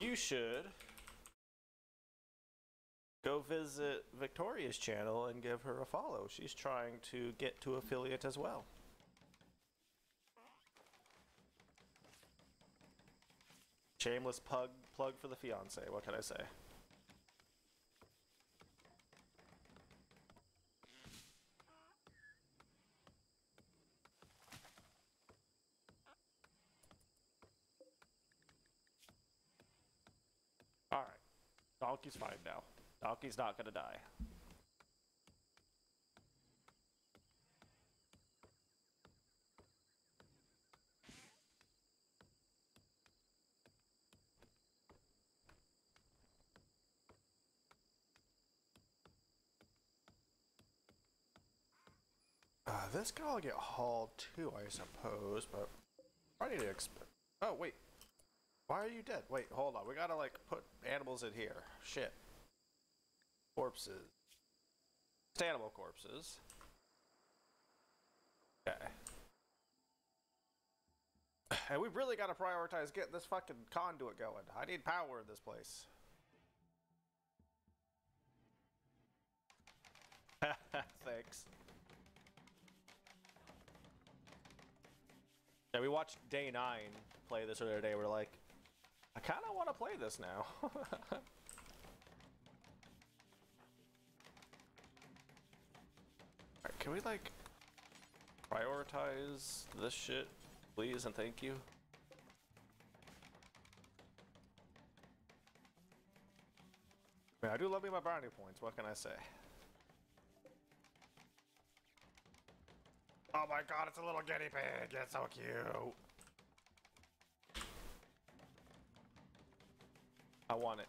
you should go visit Victoria's channel and give her a follow. She's trying to get to affiliate as well. Shameless pug plug for the fiance. What can I say? Alright. Donkey's fine now. Donkey's not gonna die. Uh, this can all get hauled too, I suppose, but I need to exp- Oh, wait. Why are you dead? Wait, hold on. We gotta, like, put animals in here. Shit. Corpses. Just animal corpses. Okay. And we really gotta prioritize getting this fucking conduit going. I need power in this place. Thanks. Yeah, we watched Day 9 play this other day. We're like, I kind of want to play this now. Can we, like, prioritize this shit, please, and thank you? I, mean, I do love me my brownie points, what can I say? Oh my god, it's a little guinea pig. It's so cute. I want it.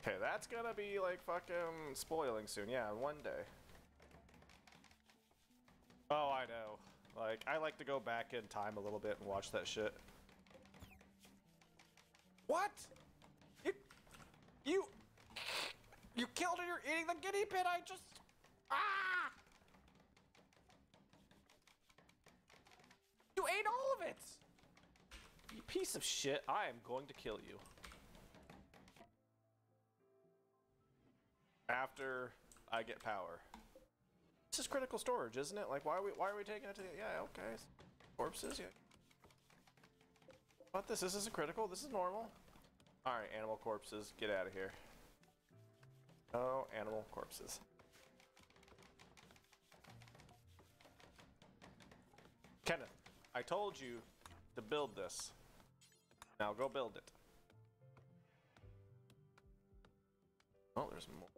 Okay, that's gonna be like fucking spoiling soon. Yeah, one day. Oh, I know. Like, I like to go back in time a little bit and watch that shit. What? You, you, you killed her. You're eating the guinea pig. I just, ah! You ate all of it. You piece of shit. I am going to kill you. After I get power. This is critical storage, isn't it? Like, why are we why are we taking it to the yeah, okay. Corpses, yeah. What this? This isn't critical, this is normal. Alright, animal corpses, get out of here. Oh, animal corpses. Kenneth, I told you to build this. Now go build it. Oh, there's more.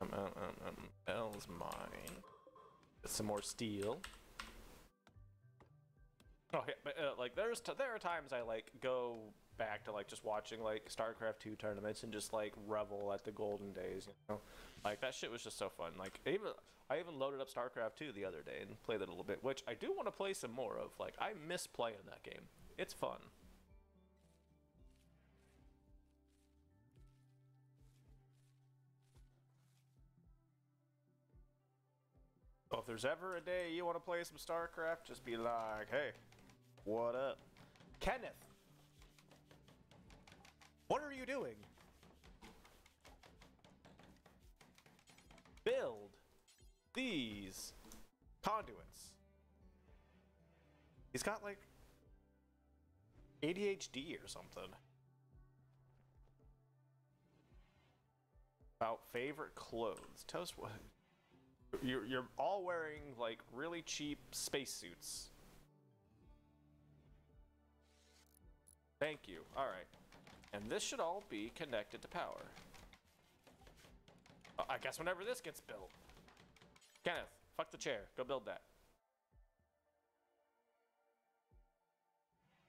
Um, um, um, um, L's mine. Get some more steel. Oh, yeah, but uh, like there's there are times I like go back to like just watching like StarCraft 2 tournaments and just like revel at the golden days, you know. Like that shit was just so fun. Like even I even loaded up StarCraft 2 the other day and played it a little bit, which I do want to play some more of. Like I miss playing that game. It's fun. So if there's ever a day you want to play some StarCraft, just be like, hey, what up? Kenneth! What are you doing? Build these conduits. He's got like ADHD or something. About favorite clothes. Tell us what. You're, you're all wearing like really cheap spacesuits. Thank you. All right. And this should all be connected to power. Uh, I guess whenever this gets built. Kenneth, fuck the chair. Go build that.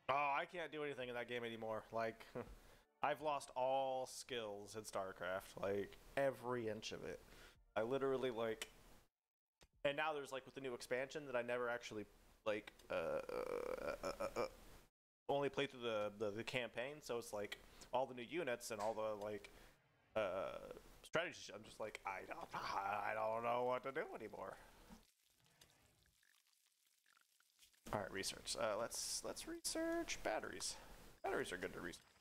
Oh, I can't do anything in that game anymore. Like, I've lost all skills in StarCraft. Like, every inch of it. I literally, like... And now there's, like, with the new expansion that I never actually, like, uh, uh, uh, uh, uh only played through the, the, the campaign, so it's like all the new units and all the like uh, strategies. I'm just like I don't I don't know what to do anymore. All right, research. Uh, let's let's research batteries. Batteries are good to research.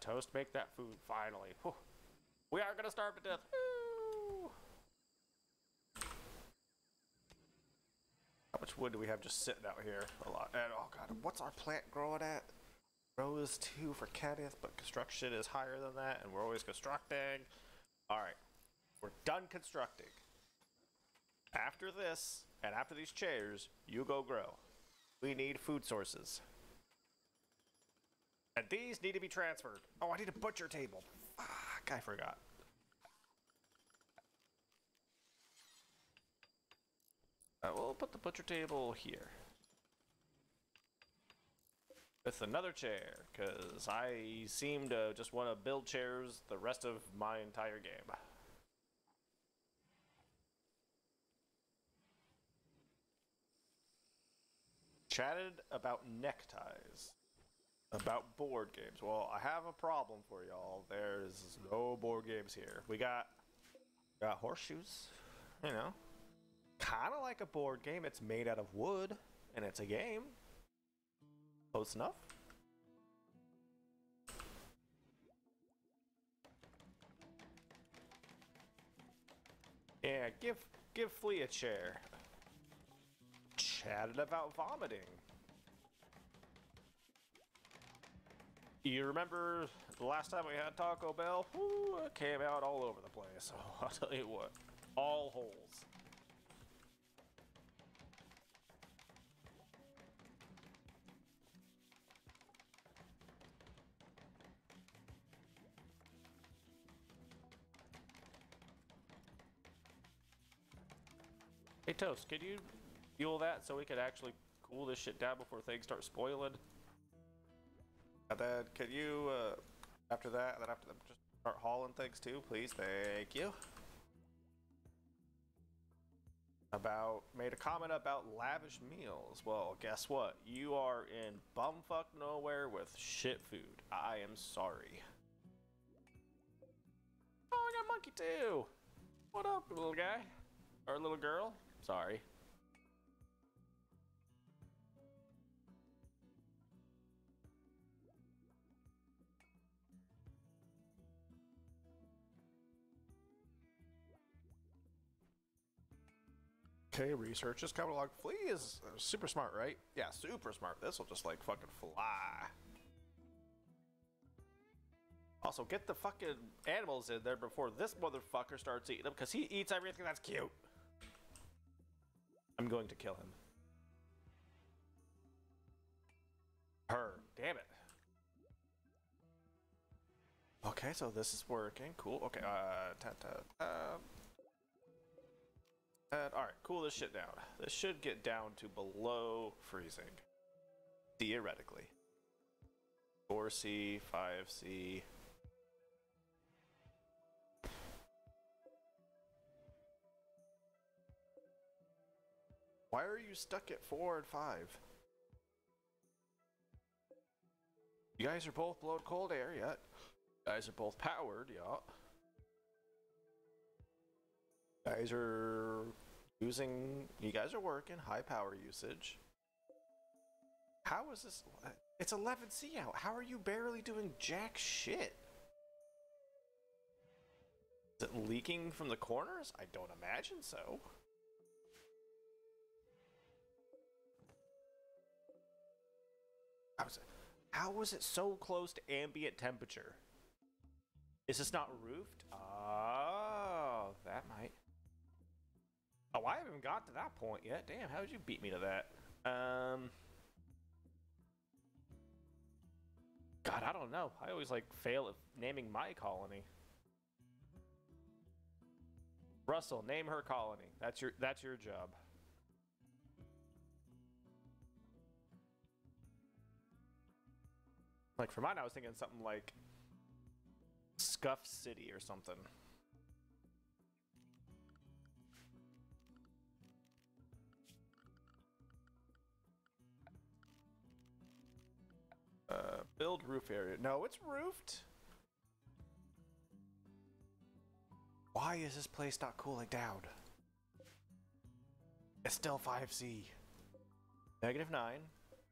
Toast, make that food finally. Whew. We are gonna starve to death. Woo! How much wood do we have just sitting out here? A lot. And oh god, what's our plant growing at? Rose two for Kenneth, but construction is higher than that, and we're always constructing. All right, we're done constructing. After this, and after these chairs, you go grow. We need food sources. And these need to be transferred. Oh, I need a butcher table. Fuck, I forgot. Uh, we'll put the butcher table here. With another chair, because I seem to just want to build chairs the rest of my entire game. Chatted about neckties. About board games. Well, I have a problem for y'all. There's no board games here. We got got horseshoes, you know. Kind of like a board game. It's made out of wood and it's a game. Close enough. Yeah, give give Flea a chair. Chatted about vomiting. You remember the last time we had Taco Bell? Ooh, it came out all over the place. So I'll tell you what, all holes. Hey Toast, could you fuel that so we could actually cool this shit down before things start spoiling? And then can you, uh, after that, then after that, just start hauling things too, please? Thank you. About, made a comment about lavish meals. Well, guess what? You are in bumfuck nowhere with shit food. I am sorry. Oh, I got monkey too. What up, little guy? Or little girl? Sorry. Okay, research is coming. Flea is uh, super smart, right? Yeah, super smart. This will just like fucking fly. Also, get the fucking animals in there before this motherfucker starts eating them, because he eats everything that's cute. I'm going to kill him. Her. Damn it. Okay, so this is working. Cool. Okay, uh, ta ta. Um. And, all right, cool this shit down. This should get down to below freezing, theoretically. 4C, 5C. Why are you stuck at 4 and 5? You guys are both blowing cold air, yet. You guys are both powered, yeah. You guys are using you guys are working high power usage. How is this it's 11c out how are you barely doing jack shit? Is it leaking from the corners? I don't imagine so. How is it how was it so close to ambient temperature? Is this not roofed? Oh that might Oh, I haven't got to that point yet. Damn, how did you beat me to that? Um. God, I don't know. I always like fail at naming my colony. Russell, name her colony. That's your that's your job. Like for mine, I was thinking something like Scuff City or something. Build roof area. No, it's roofed. Why is this place not cooling down? It's still 5C. Negative 9.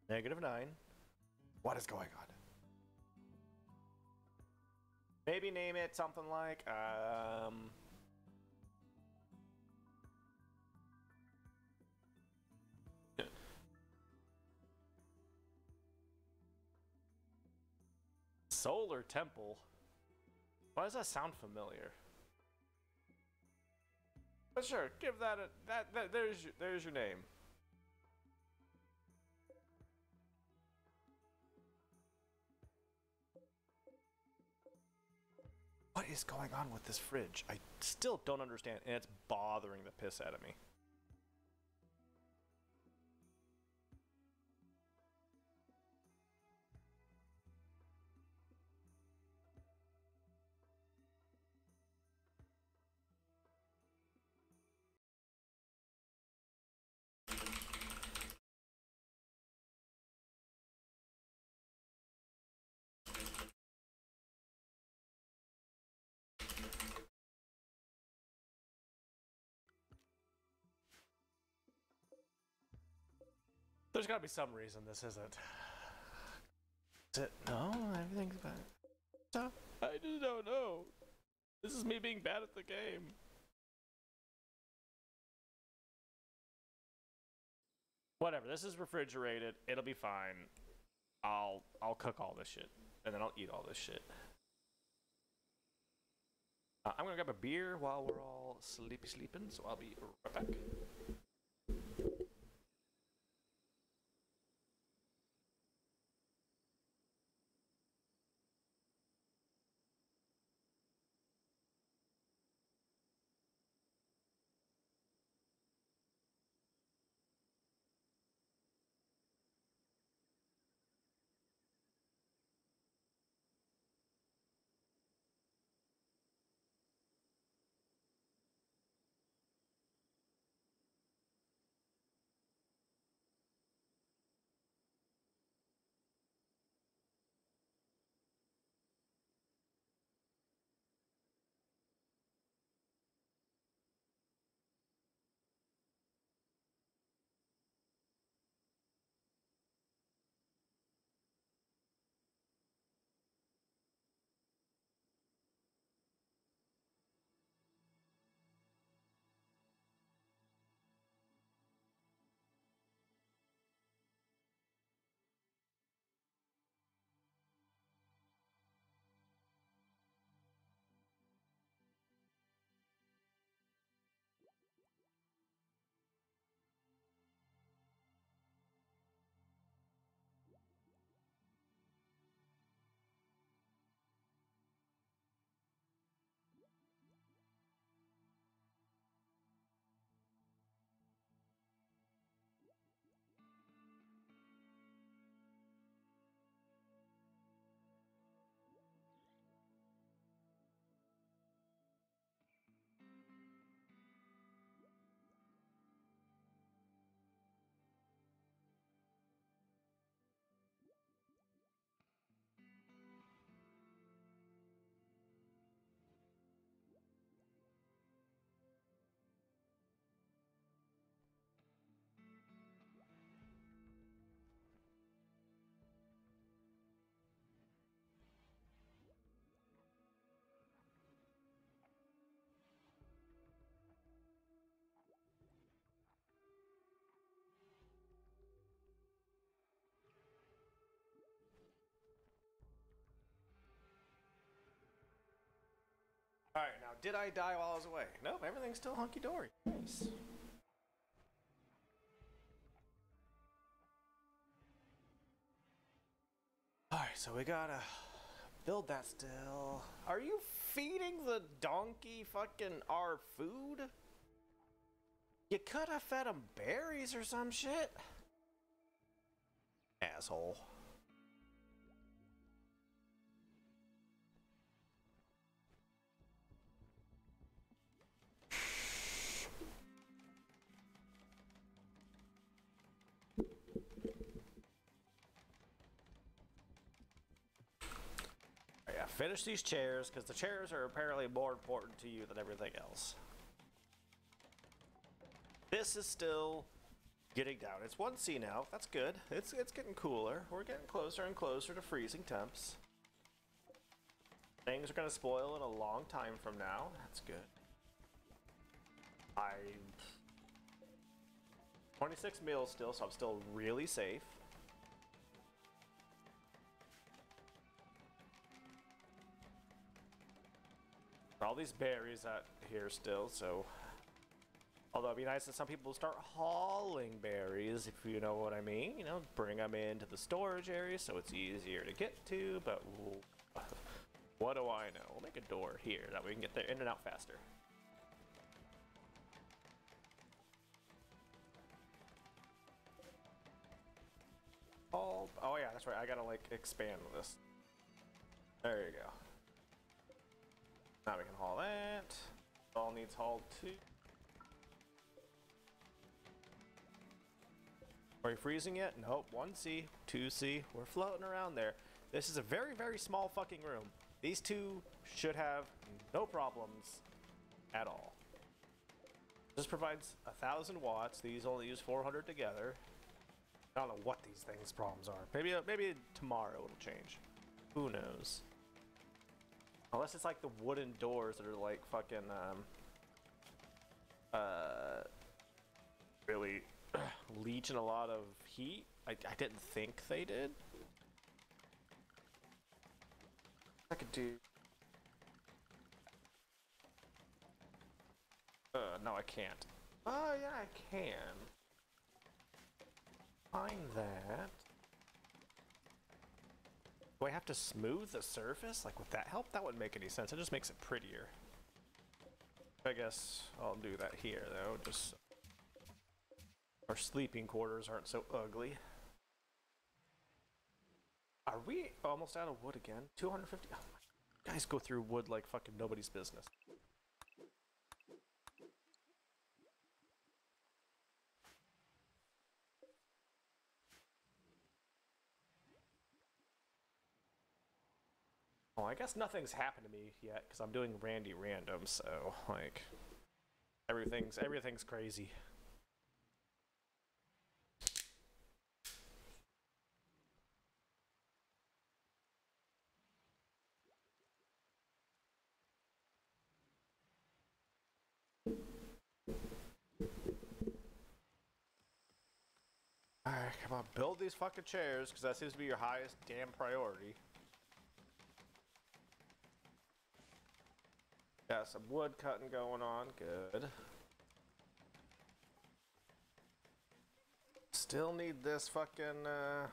Negative 9. What is going on? Maybe name it something like, um... Solar Temple? Why does that sound familiar? But sure, give that a that, that there's your, there's your name. What is going on with this fridge? I still don't understand, and it's bothering the piss out of me. There's got to be some reason this isn't. Is it? No, everything's bad. I just don't know. This is me being bad at the game. Whatever. This is refrigerated. It'll be fine. I'll I'll cook all this shit, and then I'll eat all this shit. Uh, I'm gonna grab a beer while we're all sleepy sleeping, so I'll be right back. All right, now did I die while I was away? Nope, everything's still hunky dory. Nice. All right, so we gotta build that still. Are you feeding the donkey fucking our food? You could have fed him berries or some shit. Asshole. Finish these chairs because the chairs are apparently more important to you than everything else. This is still getting down. It's 1C now. That's good. It's it's getting cooler. We're getting closer and closer to freezing temps. Things are gonna spoil in a long time from now. That's good. I 26 mils still, so I'm still really safe. All these berries out here still, so Although it'd be nice if some people start hauling berries, if you know what I mean. You know, bring them into the storage area so it's easier to get to. But what do I know? We'll make a door here that we can get there in and out faster. Oh, oh yeah, that's right. I gotta like expand this. There you go. Now we can haul that. All needs hauled too. Are you freezing yet? Nope. 1C, 2C. We're floating around there. This is a very, very small fucking room. These two should have no problems at all. This provides a thousand watts. These only use 400 together. I don't know what these things' problems are. Maybe, maybe tomorrow it'll change. Who knows? Unless it's like the wooden doors that are like fucking um, uh, really leeching a lot of heat. I, I didn't think they did. I could do. Uh, no, I can't. Oh, yeah, I can. Find that. Do I have to smooth the surface? Like, would that help? That wouldn't make any sense. It just makes it prettier. I guess I'll do that here, though, just our sleeping quarters aren't so ugly. Are we almost out of wood again? 250? Oh. Guys go through wood like fucking nobody's business. Oh, I guess nothing's happened to me yet because I'm doing Randy random, so like everything's everything's crazy. Alright, come on, build these fucking chairs, because that seems to be your highest damn priority. Got some wood cutting going on, good. Still need this fucking, uh,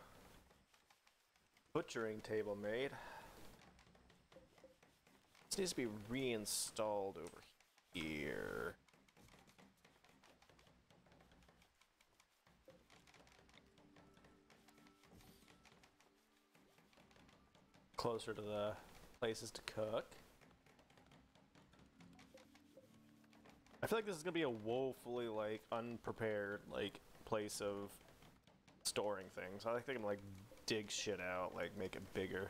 butchering table made. This needs to be reinstalled over here. closer to the places to cook. I feel like this is gonna be a woefully like unprepared like place of storing things. I think can like dig shit out, like make it bigger.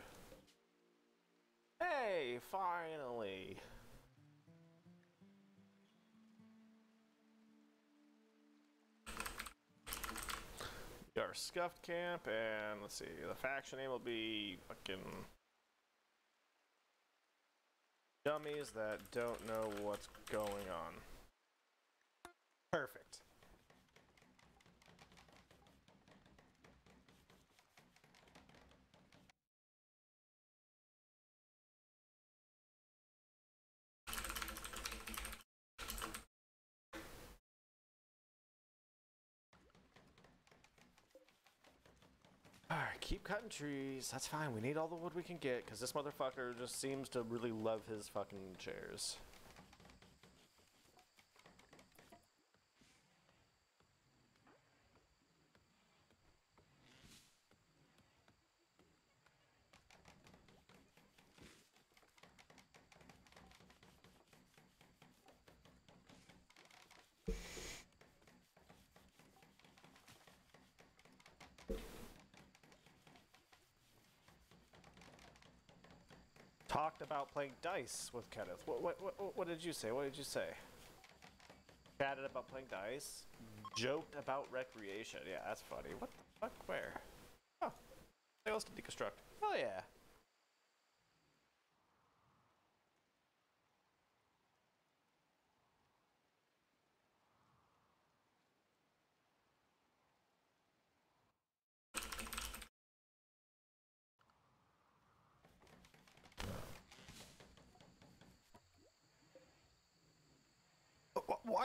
Hey, finally. Our scuffed camp, and let's see, the faction name will be fucking dummies that don't know what's going on. Perfect. Alright, keep cutting trees. That's fine. We need all the wood we can get, because this motherfucker just seems to really love his fucking chairs. Talked about playing dice with Kenneth. What, what, what, what did you say? What did you say? Chatted about playing dice. Joked about recreation. Yeah, that's funny. What the fuck? Where? Oh, else to deconstruct. Oh yeah.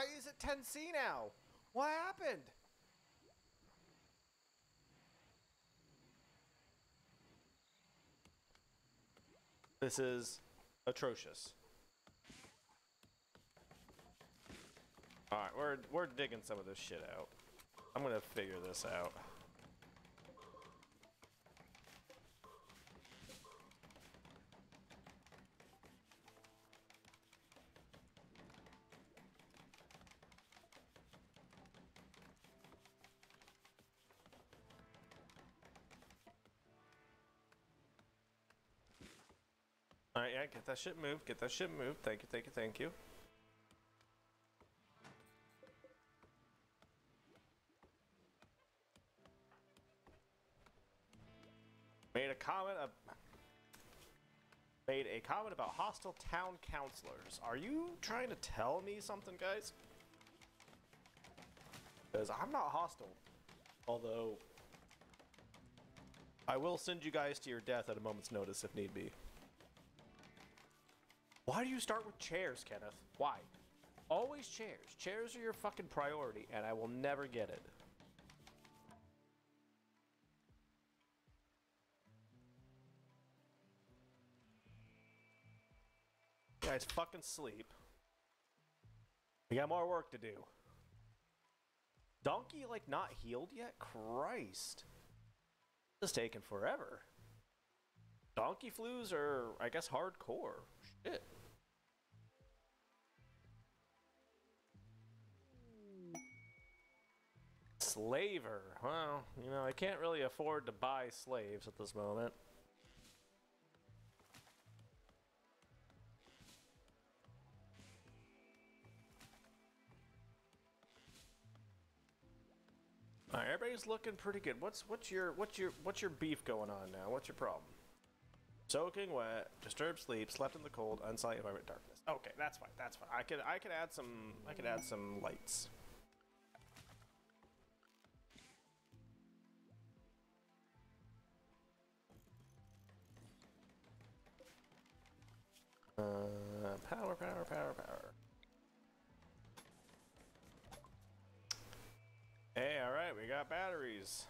Why is it 10C now? What happened? This is atrocious. Alright, we're, we're digging some of this shit out. I'm gonna figure this out. Get that shit moved, get that shit moved. Thank you, thank you, thank you. Made a comment of made a comment about hostile town councilors. Are you trying to tell me something, guys? Because I'm not hostile. Although I will send you guys to your death at a moment's notice if need be. Why do you start with chairs, Kenneth? Why? Always chairs. Chairs are your fucking priority, and I will never get it. Guys, fucking sleep. We got more work to do. Donkey, like, not healed yet? Christ. This is taking forever. Donkey flus are, I guess, hardcore. Shit. Slaver. Well, you know, I can't really afford to buy slaves at this moment. All right, everybody's looking pretty good. What's what's your what's your what's your beef going on now? What's your problem? Soaking wet, disturbed sleep, slept in the cold, unsightly environment, darkness. Okay, that's fine. That's fine. I could I could add some I could add some lights. Power, power, power, power. Hey, all right, we got batteries.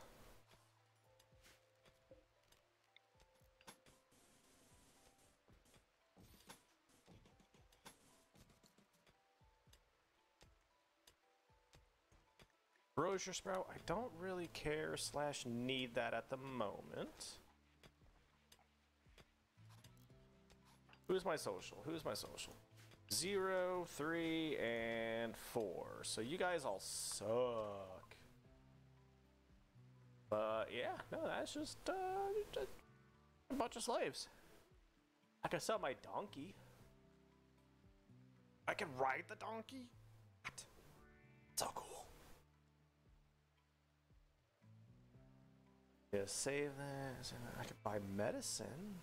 Rosier Sprout, I don't really care slash need that at the moment. Who's my social? Who's my social? Zero, three, and four. So you guys all suck. But yeah, no, that's just uh, just a bunch of slaves. I can sell my donkey. I can ride the donkey. What? So cool. Yeah, save that. I can buy medicine.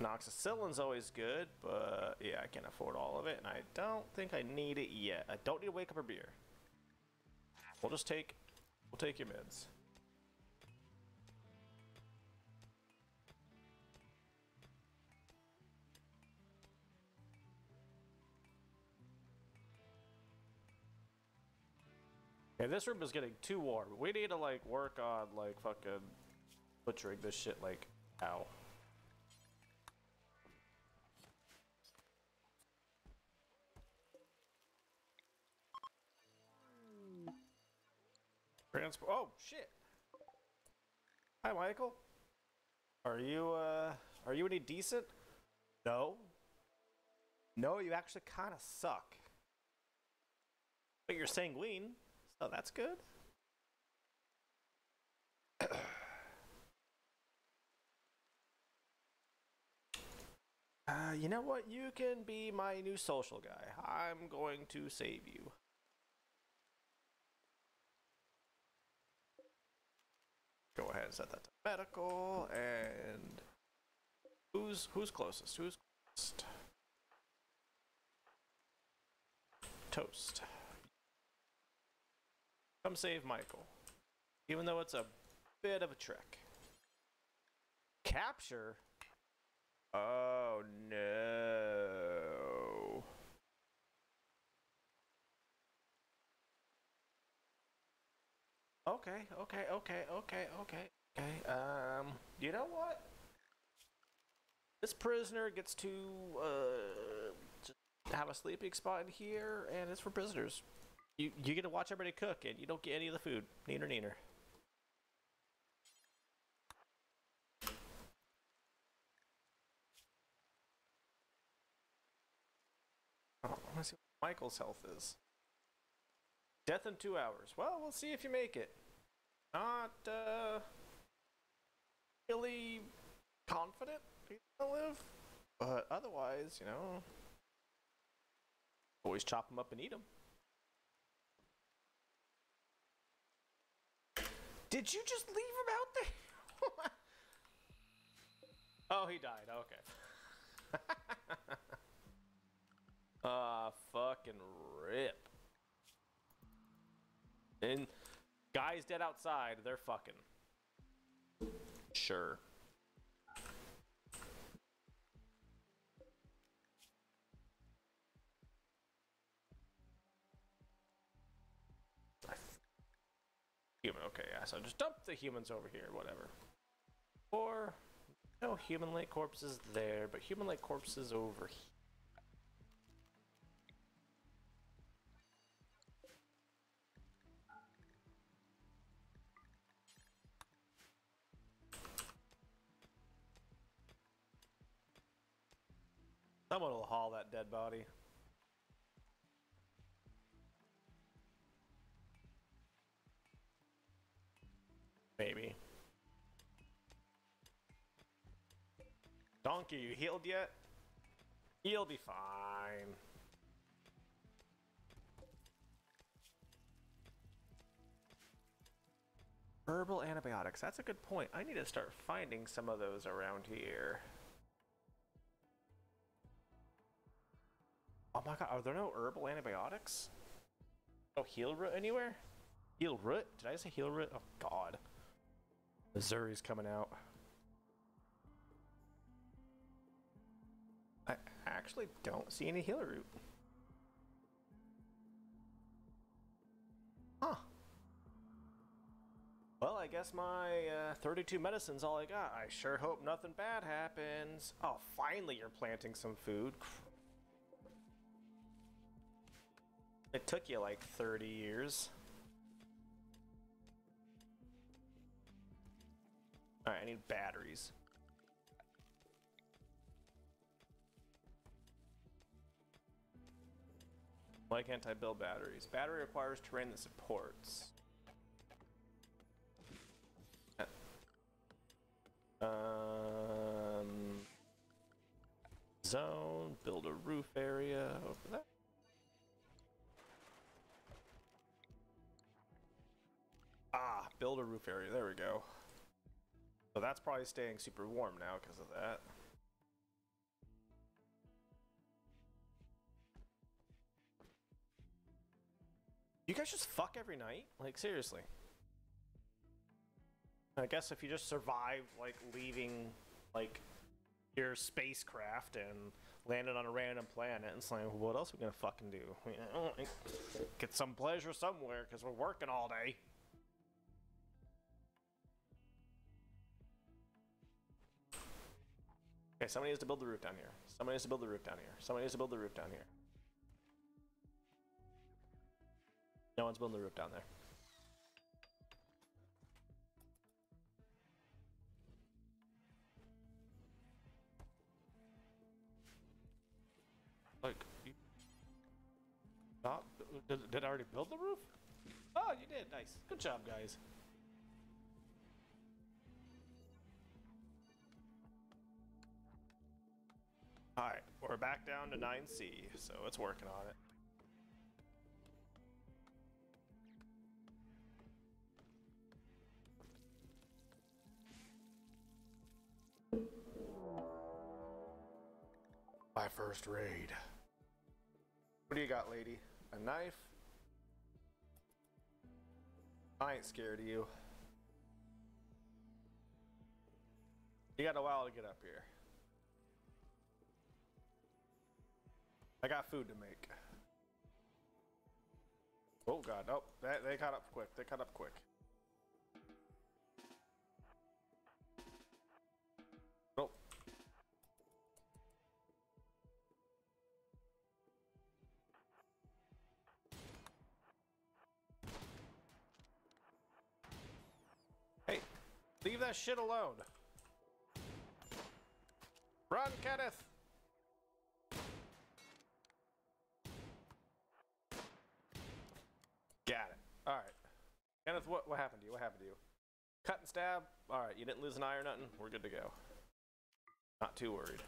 Amoxicillin's always good, but yeah, I can't afford all of it, and I don't think I need it yet. I don't need to wake up or beer. We'll just take, we'll take your meds. Yeah, this room is getting too warm. We need to like work on like fucking butchering this shit like ow. Transport. Oh shit. Hi, Michael. Are you uh are you any decent? No. No, you actually kind of suck. But you're sanguine, so that's good. Uh, you know what? You can be my new social guy. I'm going to save you. And set that to medical and who's who's closest? Who's closest? Toast. Come save Michael. Even though it's a bit of a trick. Capture? Oh no. Okay, okay, okay, okay, okay, okay. Um, you know what? This prisoner gets to uh, just have a sleeping spot in here, and it's for prisoners. You you get to watch everybody cook, and you don't get any of the food. Neener, neener. Oh, want to see what Michael's health is. Death in two hours. Well, we'll see if you make it. Not uh, really confident he's gonna live, but otherwise, you know, always chop him up and eat him. Did you just leave him out there? oh, he died. Okay. Ah, fucking rip. And guys dead outside, they're fucking. Sure. Human, okay, yeah, so just dump the humans over here, whatever. Or, no human-like corpses there, but human-like corpses over here. Someone will haul that dead body. Maybe. Donkey, you healed yet? He'll be fine. Herbal antibiotics. That's a good point. I need to start finding some of those around here. Oh my god, are there no herbal antibiotics? No heal root anywhere? Heal root? Did I say heal root? Oh god. Missouri's coming out. I actually don't see any heal root. Huh. Well, I guess my uh, 32 medicine's all I got. I sure hope nothing bad happens. Oh, finally you're planting some food. It took you like 30 years. Alright, I need batteries. Why can't I build batteries? Battery requires terrain that supports. Um, zone, build a roof area over there. Build a roof area. There we go. So that's probably staying super warm now because of that. You guys just fuck every night? Like, seriously. I guess if you just survive, like, leaving, like, your spacecraft and landed on a random planet and saying, well, what else are we gonna fucking do? You know, like, get some pleasure somewhere because we're working all day. Okay, somebody needs to build the roof down here. Somebody needs to build the roof down here. Somebody needs to build the roof down here. No one's building the roof down there. Like, you... Did, did I already build the roof? Oh, you did. Nice. Good job, guys. Alright, we're back down to 9C, so it's working on it. My first raid. What do you got, lady? A knife? I ain't scared of you. You got a while to get up here. I got food to make. Oh god, oh, they, they caught up quick. They caught up quick. Oh. Hey, leave that shit alone. Run, Kenneth! Kenneth, what, what happened to you? What happened to you? Cut and stab? All right, you didn't lose an eye or nothing? We're good to go. Not too worried.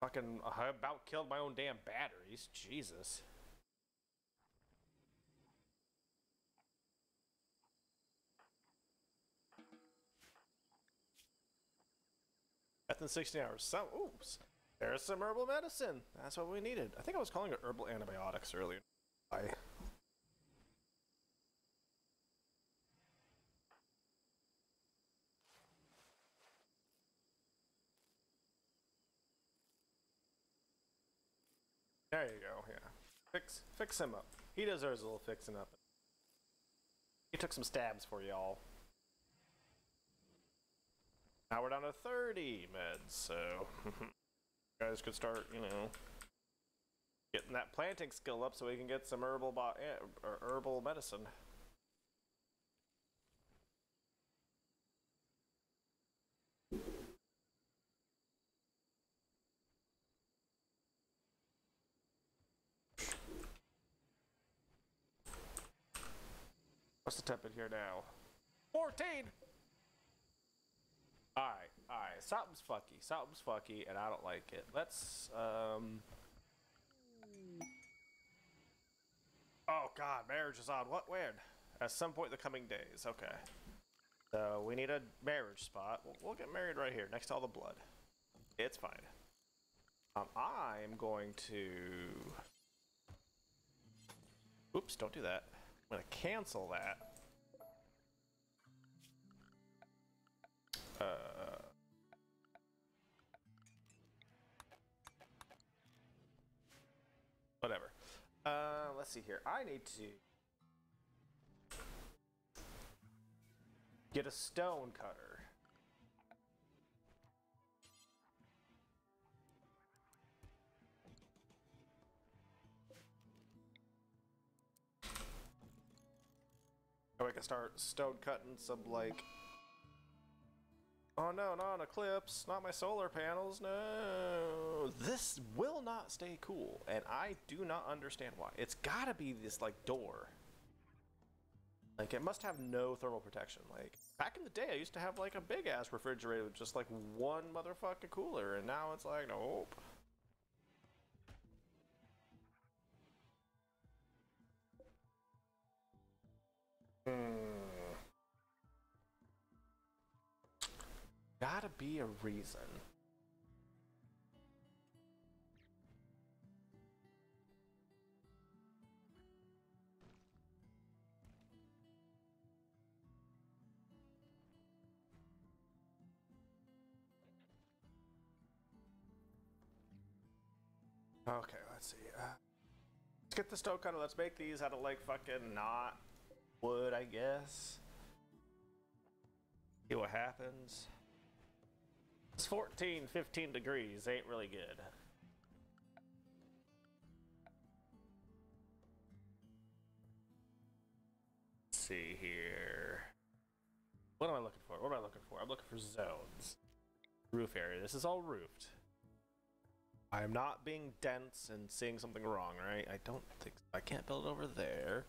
Fucking, I about killed my own damn batteries. Jesus. Within 16 hours. Some, oops. There's some herbal medicine. That's what we needed. I think I was calling it herbal antibiotics earlier. I. There you go. Yeah, fix fix him up. He deserves a little fixing up. He took some stabs for y'all. Now we're down to 30 meds, so guys could start, you know, getting that planting skill up so we can get some herbal bo- eh, herbal medicine. What's the temp in here now? 14! Alright, alright. Something's fucky. Something's fucky, and I don't like it. Let's, um... Oh god, marriage is on. What? When? At some point in the coming days. Okay. So, we need a marriage spot. We'll, we'll get married right here, next to all the blood. It's fine. Um, I'm going to... Oops, don't do that. I'm gonna cancel that. Uh, whatever. Uh, let's see here. I need to get a stone cutter. So we can start stone cutting some like Oh no, not an eclipse, not my solar panels, no. This will not stay cool, and I do not understand why. It's gotta be this, like, door. Like, it must have no thermal protection. Like, back in the day, I used to have, like, a big-ass refrigerator with just, like, one motherfucking cooler, and now it's like, nope. Be a reason. Okay, let's see. Uh, let's get the stone cutter. Let's make these out of like fucking not wood, I guess. See what happens. It's 14, 15 degrees. Ain't really good. Let's see here. What am I looking for? What am I looking for? I'm looking for zones. Roof area. This is all roofed. I am not being dense and seeing something wrong, right? I don't think I can't build over there.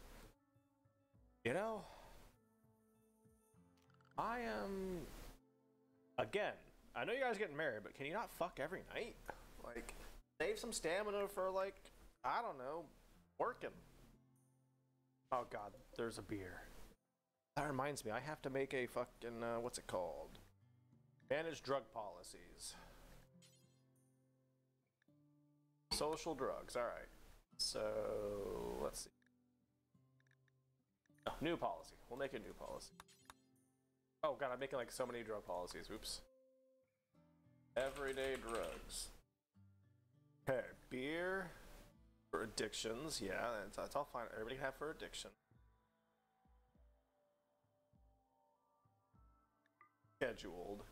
You know, I am again I know you guys are getting married, but can you not fuck every night? Like, save some stamina for like, I don't know, working. Oh god, there's a beer. That reminds me, I have to make a fucking uh, what's it called? Manage drug policies. Social drugs. All right. So let's see. Oh, new policy. We'll make a new policy. Oh god, I'm making like so many drug policies. Oops. Everyday drugs. Okay, beer for addictions. Yeah, that's, that's all fine. Everybody can have for addiction. Scheduled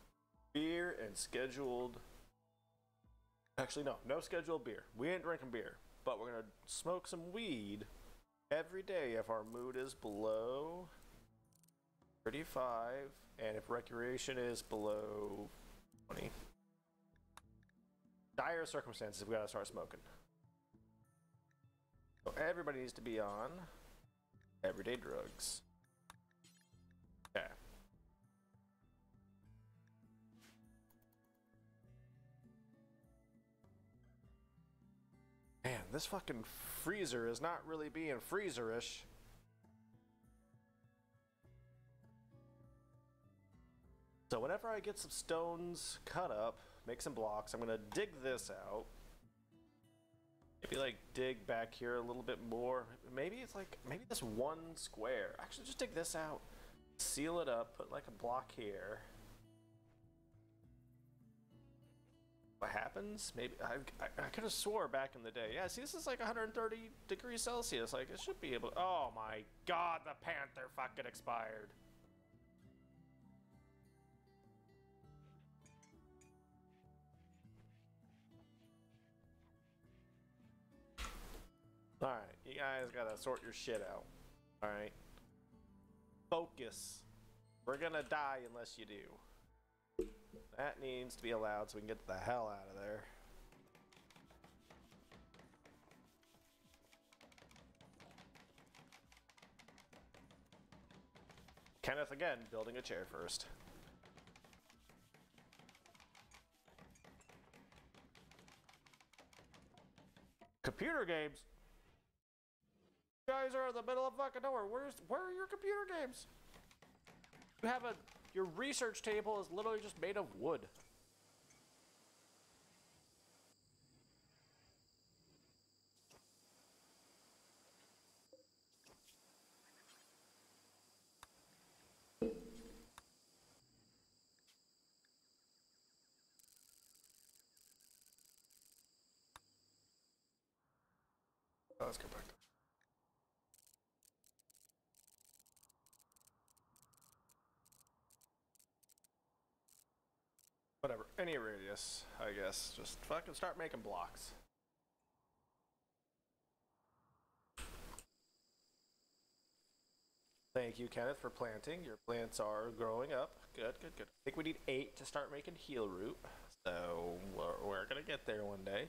beer and scheduled. Actually, no, no scheduled beer. We ain't drinking beer, but we're gonna smoke some weed every day if our mood is below 35 and if recreation is below 20. Dire circumstances, we gotta start smoking. So everybody needs to be on everyday drugs. Okay. Man, this fucking freezer is not really being freezerish. So whenever I get some stones cut up, make some blocks, I'm gonna dig this out. Maybe like dig back here a little bit more. Maybe it's like, maybe this one square. Actually, just dig this out. Seal it up, put like a block here. What happens? Maybe, I, I, I could have swore back in the day. Yeah, see, this is like 130 degrees Celsius. Like, it should be able to, Oh my god, the Panther fucking expired. Alright, you guys gotta sort your shit out. Alright? Focus. We're gonna die unless you do. That needs to be allowed so we can get the hell out of there. Kenneth again, building a chair first. Computer games? Guys are in the middle of fucking nowhere. Where's where are your computer games? You have a your research table is literally just made of wood. Oh, let's go back. to- Whatever, any radius, I guess. Just fucking start making blocks. Thank you, Kenneth, for planting. Your plants are growing up. Good, good, good. I think we need eight to start making healroot. So we're, we're gonna get there one day.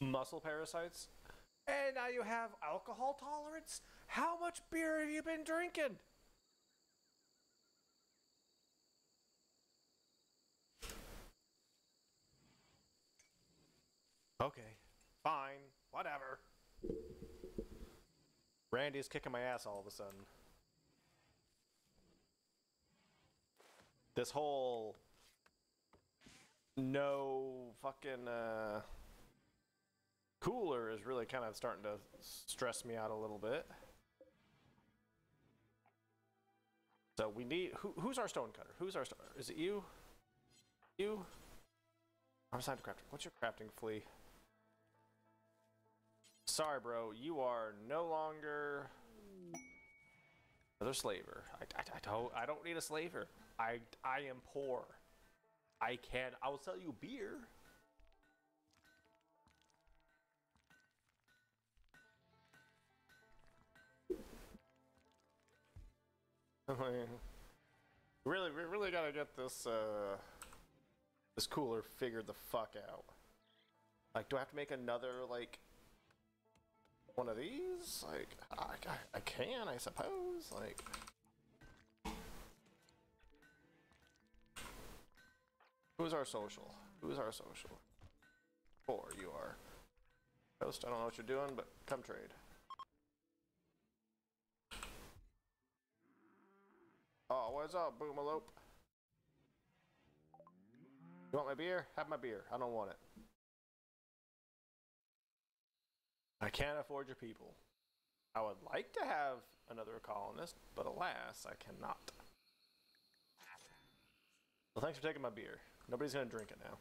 Muscle parasites. And now you have alcohol tolerance? How much beer have you been drinking? Okay, fine, whatever. Randy's kicking my ass all of a sudden. This whole no fucking uh cooler is really kind of starting to stress me out a little bit. So we need who, who's our stone cutter? Who's our stone? Is it you? You? I'm assigned to crafting. What's your crafting flea? Sorry, bro. You are no longer another slaver. I, I, I don't. I don't need a slaver. I I am poor. I can. I will sell you beer. Get this uh, this cooler figured the fuck out. Like, do I have to make another like one of these? Like, I, I, can, I suppose. Like, who's our social? Who's our social? Four, you are. Ghost, I don't know what you're doing, but come trade. Oh, what's up, Boomalope? You want my beer? Have my beer. I don't want it. I can't afford your people. I would like to have another colonist, but alas, I cannot. Well, thanks for taking my beer. Nobody's gonna drink it now.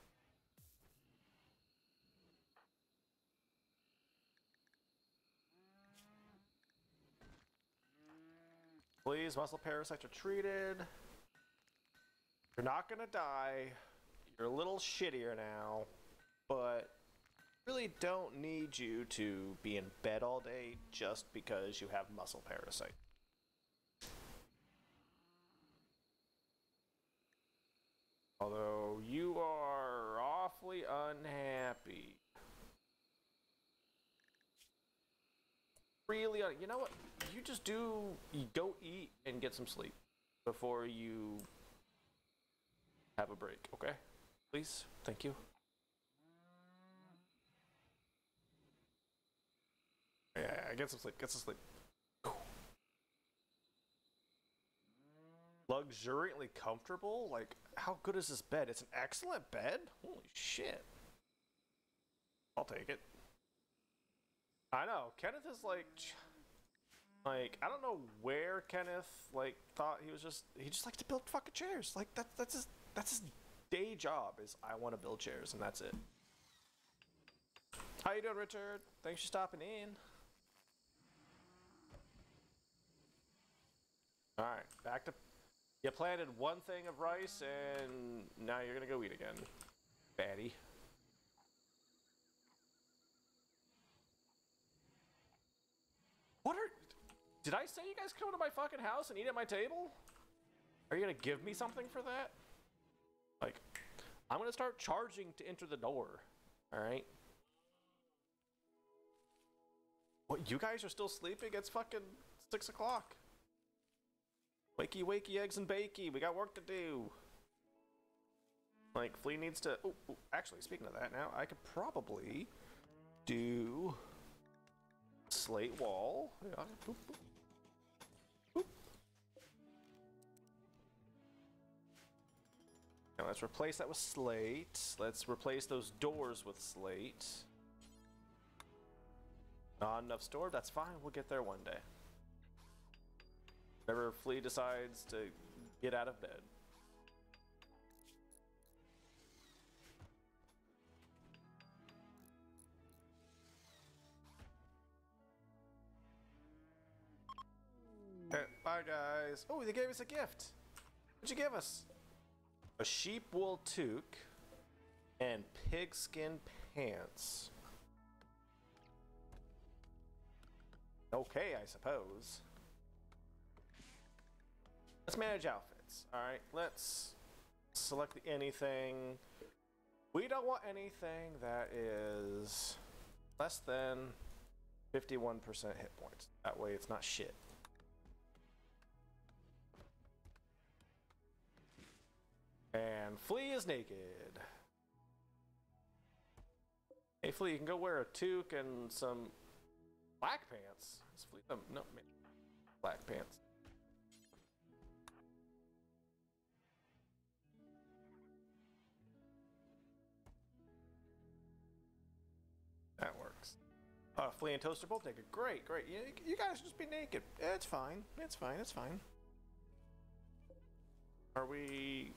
Please, muscle parasites are treated. You're not gonna die. You're a little shittier now, but really don't need you to be in bed all day just because you have muscle parasite. Although you are awfully unhappy. Really, you know what? You just do. You go eat and get some sleep before you have a break. Okay, please. Thank you. Yeah, get some sleep. Get some sleep. Luxuriantly comfortable? Like, how good is this bed? It's an excellent bed? Holy shit. I'll take it. I know. Kenneth is like. Like, I don't know where Kenneth, like, thought he was just. He just likes to build fucking chairs. Like, that, that's his. That's his day job, is I want to build chairs, and that's it. How you doing, Richard? Thanks for stopping in. All right, back to. You planted one thing of rice, and now you're gonna go eat again, baddie. What are? Did I say you guys come to my fucking house and eat at my table? Are you gonna give me something for that? Like, I'm gonna start charging to enter the door. All right. What? You guys are still sleeping? It's fucking six o'clock. Wakey, wakey, eggs and bakey. We got work to do. Like, Flea needs to. Oh, actually, speaking of that, now I could probably do slate wall. Yeah. Now let's replace that with slate. Let's replace those doors with slate. Not enough store. That's fine. We'll get there one day. Whenever Flea decides to get out of bed. Okay, bye guys. Oh, they gave us a gift. What'd you give us? A sheep wool toque and pigskin pants. Okay, I suppose. Let's manage outfits. All right, let's select anything. We don't want anything that is less than 51% hit points. That way it's not shit. And Flea is naked. Hey Flea, you can go wear a toque and some black pants. Is Flea, um, no, man, black pants. That works. Uh, Flea and Toaster both naked. Great, great. You, you guys just be naked. It's fine. It's fine. It's fine. Are we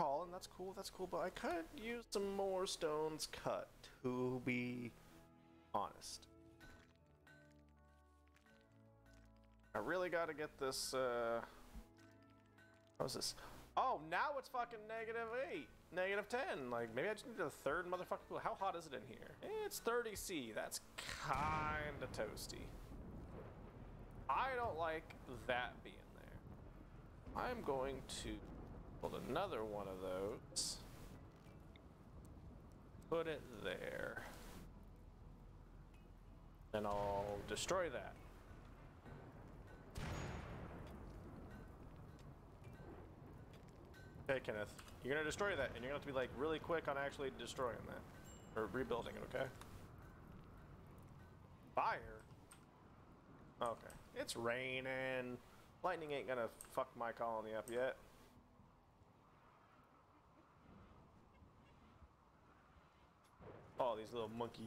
Colin, that's cool, that's cool, but I could use some more stones cut, to be honest. I really gotta get this, uh... This? Oh, now it's fucking negative 8, negative 10. Like, maybe I just need a third motherfucking. How hot is it in here? It's 30C. That's kinda toasty. I don't like that being there. I'm going to build another one of those. Put it there. Then I'll destroy that. Okay, Kenneth. You're gonna destroy that, and you're gonna have to be like really quick on actually destroying that. Or rebuilding it, okay? Fire? Okay. It's raining. Lightning ain't gonna fuck my colony up yet. Oh, these little monkey.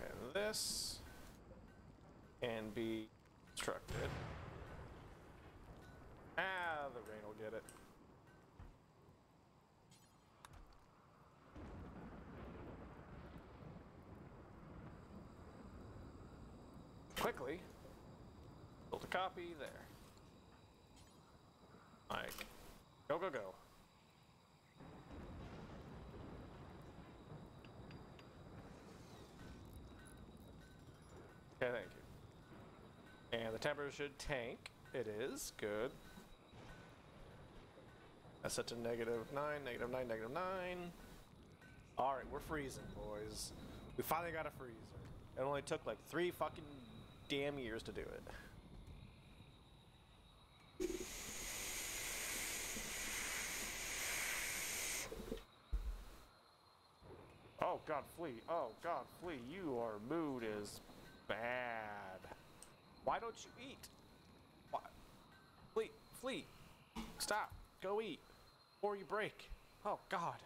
And this can be constructed. Ah, the rain will get it. Quickly, copy there. Like, go, go, go. Okay, thank you. And the temperature should tank. It is. Good. That's set to negative 9, negative 9, negative 9. Alright, we're freezing, boys. We finally got a freezer. It only took like three fucking damn years to do it. Oh god, Flea. Oh god, Flea, your mood is bad. Why don't you eat? Why? Flea, Flea, stop. Go eat. Or you break. Oh god.